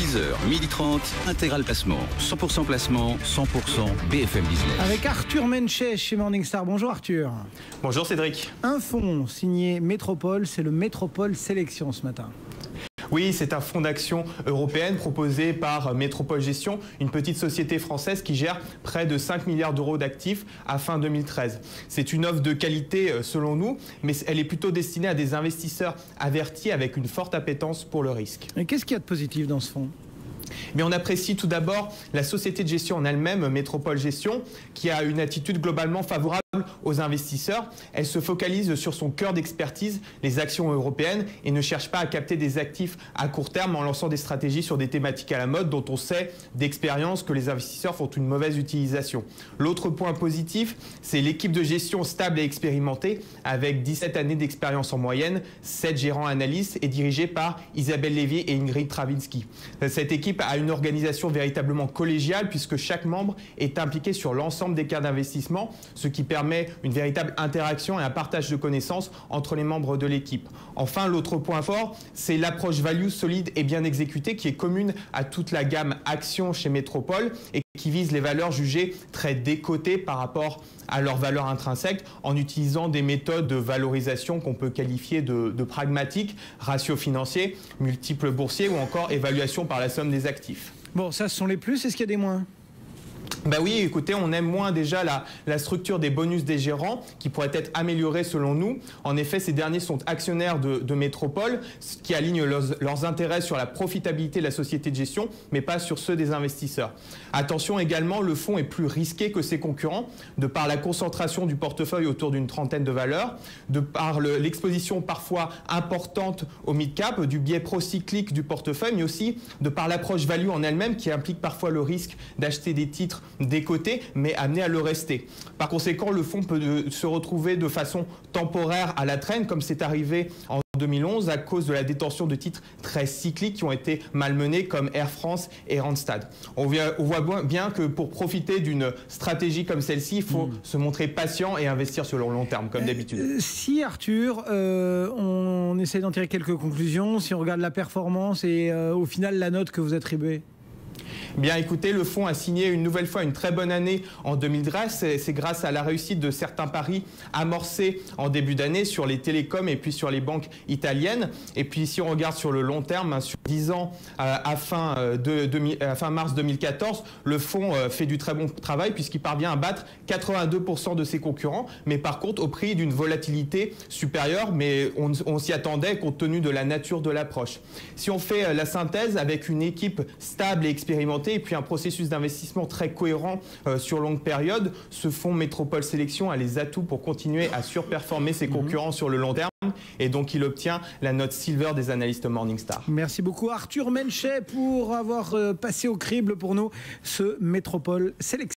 10h, 12h30, intégral placement. 100% placement, 100% BFM Business. Avec Arthur Menchet chez Morningstar. Bonjour Arthur. Bonjour Cédric. Un fonds signé Métropole, c'est le Métropole Sélection ce matin. Oui, c'est un fonds d'action européenne proposé par Métropole Gestion, une petite société française qui gère près de 5 milliards d'euros d'actifs à fin 2013. C'est une offre de qualité euh, selon nous, mais elle est plutôt destinée à des investisseurs avertis avec une forte appétence pour le risque. Et qu'est-ce qu'il y a de positif dans ce fonds? Mais on apprécie tout d'abord la société de gestion en elle-même, Métropole Gestion, qui a une attitude globalement favorable aux investisseurs. Elle se focalise sur son cœur d'expertise, les actions européennes, et ne cherche pas à capter des actifs à court terme en lançant des stratégies sur des thématiques à la mode dont on sait d'expérience que les investisseurs font une mauvaise utilisation. L'autre point positif, c'est l'équipe de gestion stable et expérimentée, avec 17 années d'expérience en moyenne, 7 gérants analystes et dirigée par Isabelle Lévier et Ingrid Travinsky. Cette équipe a une organisation véritablement collégiale puisque chaque membre est impliqué sur l'ensemble des cas d'investissement, ce qui permet une véritable interaction et un partage de connaissances entre les membres de l'équipe. Enfin, l'autre point fort, c'est l'approche value solide et bien exécutée qui est commune à toute la gamme action chez Métropole et qui vise les valeurs jugées très décotées par rapport à leurs valeurs intrinsèques en utilisant des méthodes de valorisation qu'on peut qualifier de, de pragmatiques, ratio financier, multiples boursiers ou encore évaluation par la somme des actifs. Bon, ça, ce sont les plus. Est-ce qu'il y a des moins? Bah oui, écoutez, on aime moins déjà la, la, structure des bonus des gérants qui pourrait être améliorée selon nous. En effet, ces derniers sont actionnaires de, de Métropole, ce qui aligne leurs, leurs, intérêts sur la profitabilité de la société de gestion, mais pas sur ceux des investisseurs. Attention également, le fonds est plus risqué que ses concurrents, de par la concentration du portefeuille autour d'une trentaine de valeurs, de par l'exposition parfois importante au mid-cap, du biais procyclique du portefeuille, mais aussi de par l'approche value en elle-même qui implique parfois le risque d'acheter des titres des côtés, mais amené à le rester. Par conséquent, le fonds peut se retrouver de façon temporaire à la traîne, comme c'est arrivé en 2011 à cause de la détention de titres très cycliques qui ont été malmenés comme Air France et Randstad. On, voit bien que pour profiter d'une stratégie comme celle-ci, il faut mmh. se montrer patient et investir sur le long terme, comme d'habitude. Euh, si Arthur, euh, on essaie d'en tirer quelques conclusions, si on regarde la performance et euh, au final la note que vous attribuez? Bien écoutez, le fonds a signé une nouvelle fois une très bonne année en 2013. C'est grâce à la réussite de certains paris amorcés en début d'année sur les télécoms et puis sur les banques italiennes. Et puis si on regarde sur le long terme, hein, 10 ans euh, à, fin, euh, de, à fin mars 2014, le fonds euh, fait du très bon travail puisqu'il parvient à battre 82% de ses concurrents, mais par contre au prix d'une volatilité supérieure, mais on, on s'y attendait compte tenu de la nature de l'approche. Si on fait la synthèse avec une équipe stable et expérimentée, et puis un processus d'investissement très cohérent sur longue période. Ce fonds Métropole Sélection a les atouts pour continuer à surperformer ses mhm. concurrents sur le long terme et donc il obtient la note silver des analystes Morningstar. Merci beaucoup Arthur Menchet pour avoir euh, passé au crible pour nous ce Métropole Sélection.